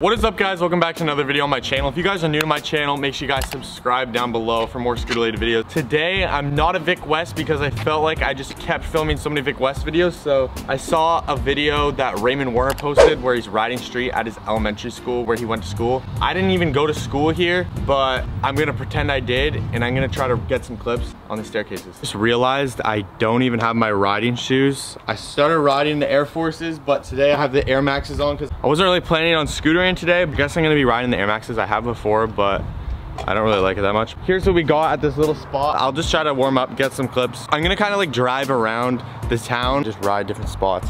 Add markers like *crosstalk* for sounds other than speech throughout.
What is up guys? Welcome back to another video on my channel. If you guys are new to my channel, make sure you guys subscribe down below for more scooter related videos. Today, I'm not a Vic West because I felt like I just kept filming so many Vic West videos. So I saw a video that Raymond Warner posted where he's riding street at his elementary school where he went to school. I didn't even go to school here, but I'm gonna pretend I did and I'm gonna try to get some clips on the staircases. Just realized I don't even have my riding shoes. I started riding the Air Forces, but today I have the Air Maxes on because I wasn't really planning on scootering today. I guess I'm gonna be riding the Air Maxes I have before, but I don't really like it that much. Here's what we got at this little spot. I'll just try to warm up, get some clips. I'm gonna kind of like drive around the town, just ride different spots.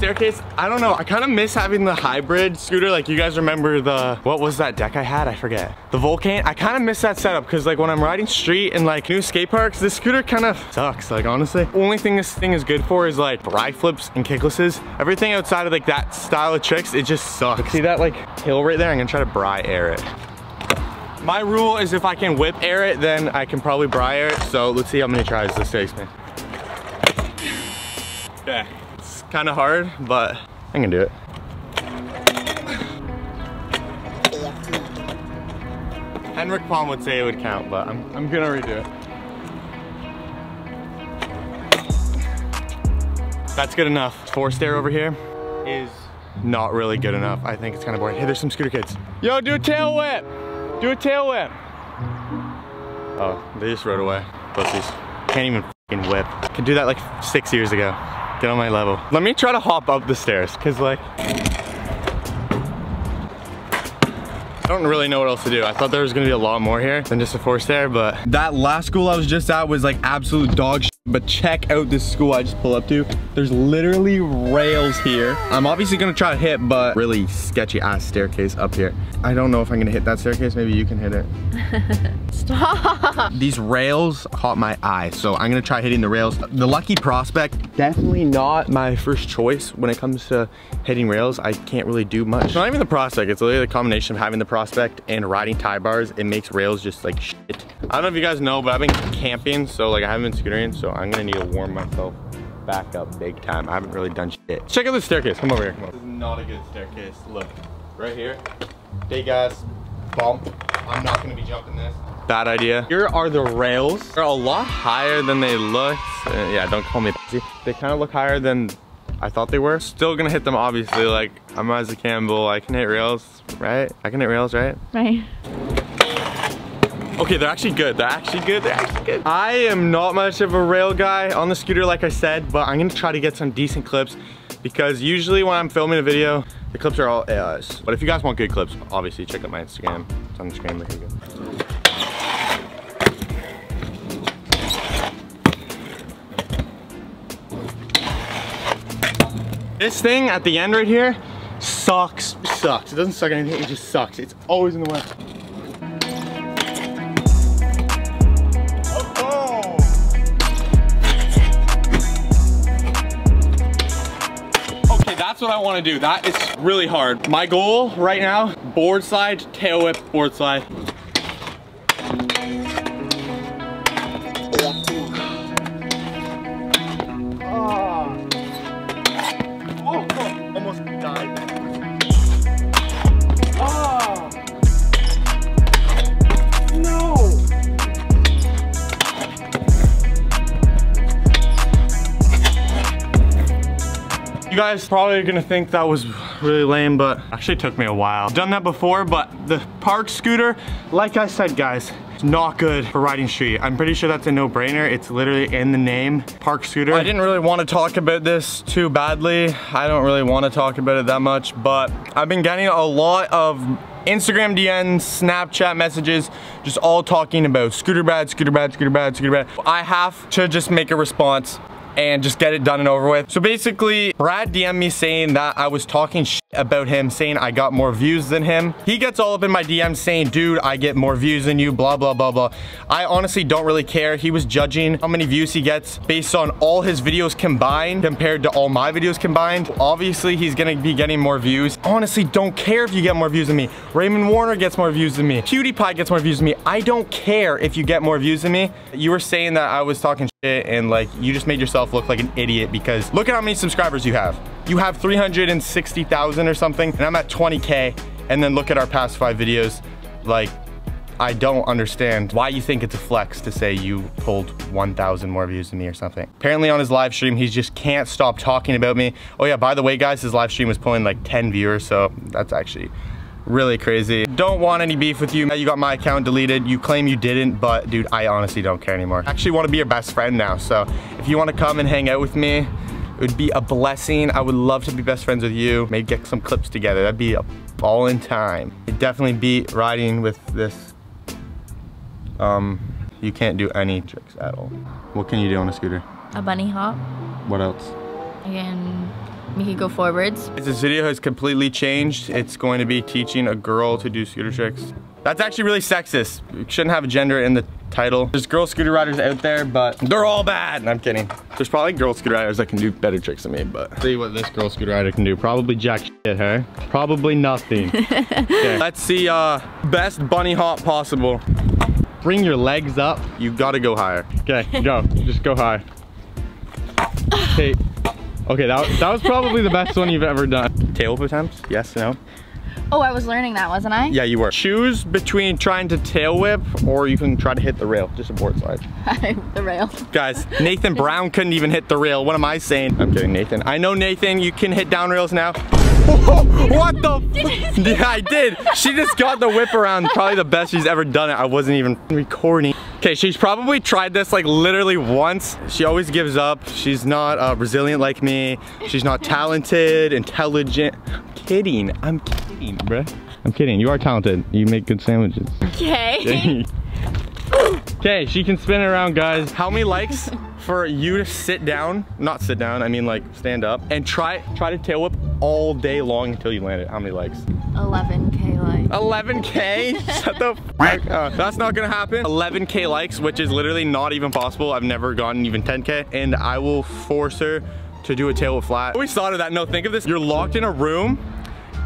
Staircase, I don't know. I kind of miss having the hybrid scooter. Like you guys remember the, what was that deck I had? I forget. The Vulcan. I kind of miss that setup because like when I'm riding street and like new skate parks, this scooter kind of sucks. Like honestly, only thing this thing is good for is like bri flips and kicklesses. Everything outside of like that style of tricks, it just sucks. See that like hill right there? I'm gonna try to bri air it. My rule is if I can whip air it, then I can probably bri air it. So let's see how many tries this takes me. Okay kind of hard, but I can do it. Henrik Palm would say it would count, but I'm, I'm gonna redo it. That's good enough. Four stair over here is not really good enough. I think it's kind of boring. Hey, there's some scooter kids. Yo, do a tail whip. Do a tail whip. Oh, they just rode away. Pussies. Can't even whip. Can do that like six years ago. Get on my level. Let me try to hop up the stairs, cause like, I don't really know what else to do. I thought there was gonna be a lot more here than just a four stair, but that last school I was just at was like absolute dog. But check out this school I just pulled up to. There's literally rails here. I'm obviously gonna try to hit, but really sketchy ass staircase up here. I don't know if I'm gonna hit that staircase. Maybe you can hit it. *laughs* Stop. These rails caught my eye, so I'm gonna try hitting the rails. The Lucky Prospect, definitely not my first choice when it comes to hitting rails. I can't really do much. It's not even the Prospect, it's literally the combination of having the Prospect and riding tie bars. It makes rails just like shit. I don't know if you guys know, but I've been camping, so like I haven't been scootering, so I'm gonna need to warm myself back up big time. I haven't really done shit. Check out the staircase, come over here, come on. This is not a good staircase, look. Right here, big ass bump. I'm not gonna be jumping this. Bad idea. Here are the rails. They're a lot higher than they look. Uh, yeah, don't call me pussy. They kind of look higher than I thought they were. Still gonna hit them obviously, like I'm Isaac Campbell, I can hit rails, right? I can hit rails, right? Right. Okay, they're actually good. They're actually good. They're actually good. I am not much of a rail guy on the scooter, like I said, but I'm gonna try to get some decent clips because usually when I'm filming a video, the clips are all AIs. But if you guys want good clips, obviously check out my Instagram. It's on the screen, look good. This thing at the end right here sucks, sucks. It doesn't suck anything, it just sucks. It's always in the way. That's what I want to do. That is really hard. My goal right now, board slide, tail whip, board slide. Guys probably gonna think that was really lame, but actually took me a while. Done that before, but the park scooter, like I said, guys, it's not good for riding street. I'm pretty sure that's a no-brainer. It's literally in the name, park scooter. I didn't really want to talk about this too badly. I don't really want to talk about it that much, but I've been getting a lot of Instagram DMs, Snapchat messages, just all talking about scooter bad, scooter bad, scooter bad, scooter bad. I have to just make a response and just get it done and over with. So basically, Brad DM'd me saying that I was talking about him saying I got more views than him. He gets all up in my DMs saying, dude, I get more views than you, blah, blah, blah, blah. I honestly don't really care. He was judging how many views he gets based on all his videos combined compared to all my videos combined. Obviously, he's gonna be getting more views. Honestly, don't care if you get more views than me. Raymond Warner gets more views than me. PewDiePie gets more views than me. I don't care if you get more views than me. You were saying that I was talking shit and like, you just made yourself look like an idiot because look at how many subscribers you have. You have 360,000 or something, and I'm at 20K, and then look at our past five videos. Like, I don't understand why you think it's a flex to say you pulled 1,000 more views than me or something. Apparently on his live stream, he just can't stop talking about me. Oh yeah, by the way, guys, his live stream was pulling like 10 viewers, so that's actually really crazy. Don't want any beef with you. You got my account deleted. You claim you didn't, but dude, I honestly don't care anymore. I actually want to be your best friend now, so if you want to come and hang out with me, it would be a blessing. I would love to be best friends with you. Maybe get some clips together. That'd be a ball in time. It definitely beat riding with this. Um, you can't do any tricks at all. What can you do on a scooter? A bunny hop. What else? And we could go forwards. This video has completely changed. It's going to be teaching a girl to do scooter tricks. That's actually really sexist. We shouldn't have a gender in the title. There's girl scooter riders out there, but they're all bad. I'm kidding. There's probably girl scooter riders that can do better tricks than me, but see what this girl scooter rider can do. Probably jack shit, huh? Probably nothing. *laughs* okay, let's see uh, best bunny hop possible. Bring your legs up. You gotta go higher. Okay, go. Just go high. Okay. Okay, that, that was probably the best one you've ever done. Tail whip attempts? Yes, no? Oh, I was learning that, wasn't I? Yeah, you were. Choose between trying to tail whip or you can try to hit the rail, just a board slide. *laughs* the rail. Guys, Nathan Brown couldn't even hit the rail. What am I saying? I'm kidding, Nathan. I know, Nathan, you can hit down rails now. *laughs* what the? *laughs* yeah, I did. She just got the whip around. Probably the best she's ever done it. I wasn't even recording. Okay, she's probably tried this like literally once. She always gives up. She's not uh, resilient like me. She's not talented, intelligent. I'm kidding. I'm kidding, bruh. I'm kidding. You are talented. You make good sandwiches. Okay. *laughs* Okay, she can spin around, guys. How many likes for you to sit down? Not sit down, I mean like stand up and try try to tail whip all day long until you land it. How many likes? 11k likes. 11k? *laughs* Shut the fuck up. That's not gonna happen. 11k likes, which is literally not even possible. I've never gotten even 10k. And I will force her to do a tail whip flat. I always thought of that. No, think of this. You're locked in a room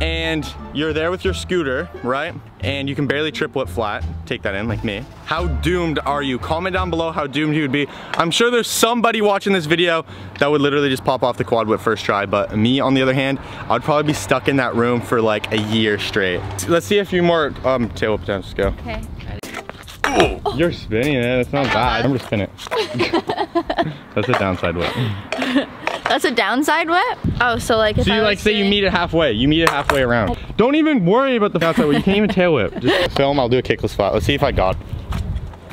and you're there with your scooter, right? And you can barely trip whip flat. Take that in, like me. How doomed are you? Comment down below how doomed you would be. I'm sure there's somebody watching this video that would literally just pop off the quad whip first try, but me, on the other hand, I'd probably be stuck in that room for like a year straight. Let's see a few more um, tail whip attempts. Go. Okay. Oh, you're spinning it. It's not bad. I'm just spinning it. *laughs* That's a downside whip. *laughs* That's a downside whip? Oh, so like if So you I like say you meet it halfway. You meet it halfway around. Don't even worry about the downside whip. You can't even tail whip. Just *laughs* film, I'll do a kickless flat. Let's see if I got. *laughs*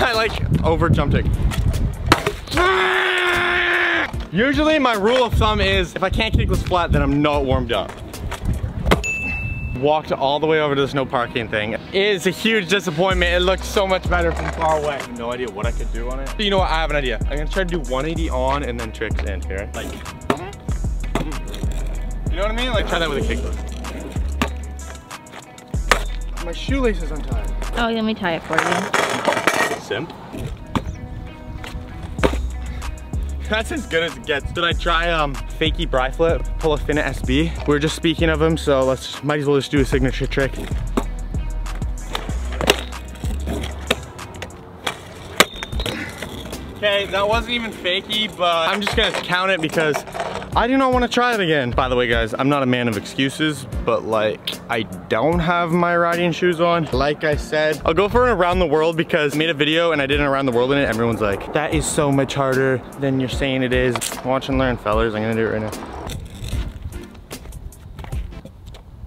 I like over jumped it. Usually my rule of thumb is if I can't kickless flat, then I'm not warmed up. Walked all the way over to this no parking thing. It is a huge disappointment. It looks so much better from far away. No idea what I could do on it. You know what, I have an idea. I'm gonna try to do 180 on and then tricks in here. Like, mm-hmm. you know what I mean? Like try that with a kickless. My shoelace is untied. Oh, let me tie it for you. Simp. That's as good as it gets. Did I try um fakey bri flip, pull a fin at SB? We are just speaking of him, so let's might as well just do a signature trick. Okay, that wasn't even fakey, but I'm just gonna count it because I do not want to try it again. By the way, guys, I'm not a man of excuses, but like, I don't have my riding shoes on. Like I said, I'll go for an around the world because I made a video and I did an around the world in it. Everyone's like, that is so much harder than you're saying it is. Watch and learn, fellas. I'm gonna do it right now.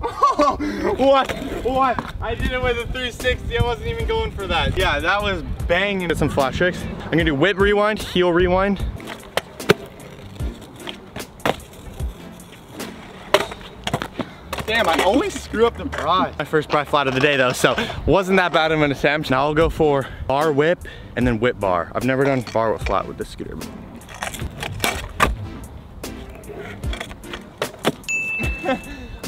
*laughs* what? What? I did it with a 360. I wasn't even going for that. Yeah, that was banging. Some flat tricks. I'm gonna do whip rewind, heel rewind. Damn, I always screw up the bri. My first bri flat of the day though, so wasn't that bad of an attempt. Now I'll go for bar whip and then whip bar. I've never done bar whip flat with this scooter.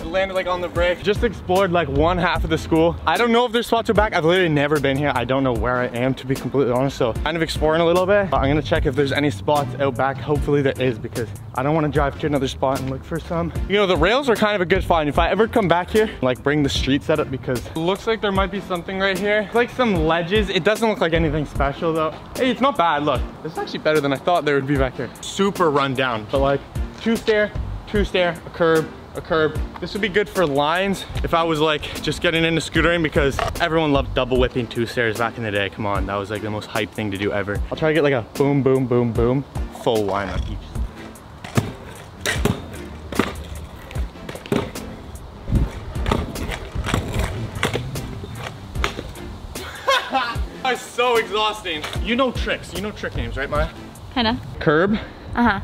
Landed like on the brick. Just explored like one half of the school. I don't know if there's spots are back. I've literally never been here. I don't know where I am to be completely honest. So kind of exploring a little bit. I'm gonna check if there's any spots out back. Hopefully there is because I don't want to drive to another spot and look for some. You know, the rails are kind of a good find. If I ever come back here, like bring the street setup because looks like there might be something right here. It's like some ledges. It doesn't look like anything special though. Hey, it's not bad. Look, it's actually better than I thought there would be back here. Super run down, but like two stair, two stair, a curb, a curb. This would be good for lines if I was like just getting into scootering because everyone loved double whipping two stairs back in the day. Come on, that was like the most hype thing to do ever. I'll try to get like a boom, boom, boom, boom, full line on each *laughs* That's so exhausting. You know tricks. You know trick names, right, Maya? Kinda. Curb. Uh-huh.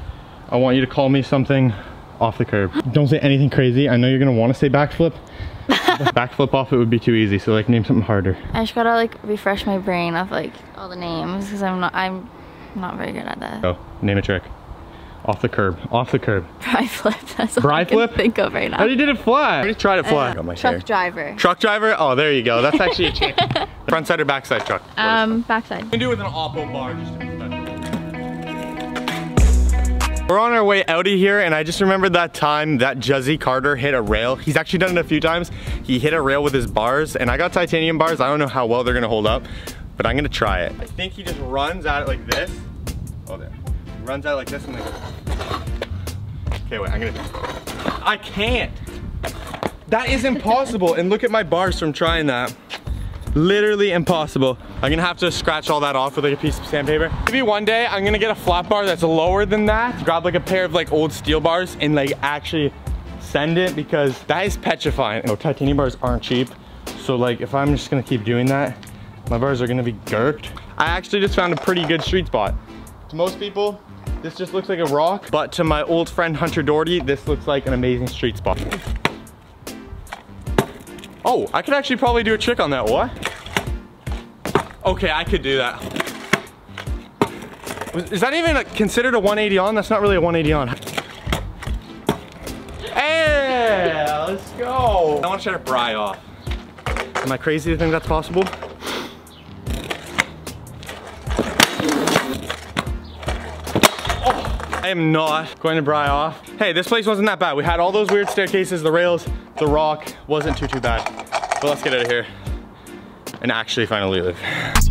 I want you to call me something off the curb. Don't say anything crazy. I know you're gonna want to say backflip. *laughs* backflip off it would be too easy. So like name something harder. I just gotta like refresh my brain of like all the names because I'm not I'm not very good at that. Go. Name a trick. Off the curb. Off the curb. *laughs* Bri flip. That's all Bri I can flip? think of right now. How you did it fly? I already tried it fly. Uh, Got my truck hair. driver. Truck driver? Oh, there you go. That's actually a trick. *laughs* Front side or back side truck? Um, backside. You can do it with an oppo bar We're on our way out of here and I just remembered that time that Juzzy Carter hit a rail. He's actually done it a few times. He hit a rail with his bars and I got titanium bars. I don't know how well they're gonna hold up, but I'm gonna try it. I think he just runs at it like this. Oh, there. He runs at it like this and then Okay, wait, I'm gonna, I can't. That is impossible. and look at my bars from trying that. Literally impossible. I'm gonna have to scratch all that off with like a piece of sandpaper. Maybe one day I'm gonna get a flat bar that's lower than that. Grab like a pair of like old steel bars and like actually send it because that is petrifying. You know, titanium bars aren't cheap. So like if I'm just gonna keep doing that, my bars are gonna be gurked. I actually just found a pretty good street spot. To most people, this just looks like a rock, but to my old friend Hunter Doherty, this looks like an amazing street spot. Oh, I could actually probably do a trick on that, what? Okay, I could do that. Is that even a, considered a 180 on? That's not really a 180 on. Hey, let's go. I want to try to pry off. Am I crazy to think that's possible? Oh, I am not going to pry off. Hey, this place wasn't that bad. We had all those weird staircases, the rails, the rock wasn't too, too bad. But let's get out of here and actually finally live.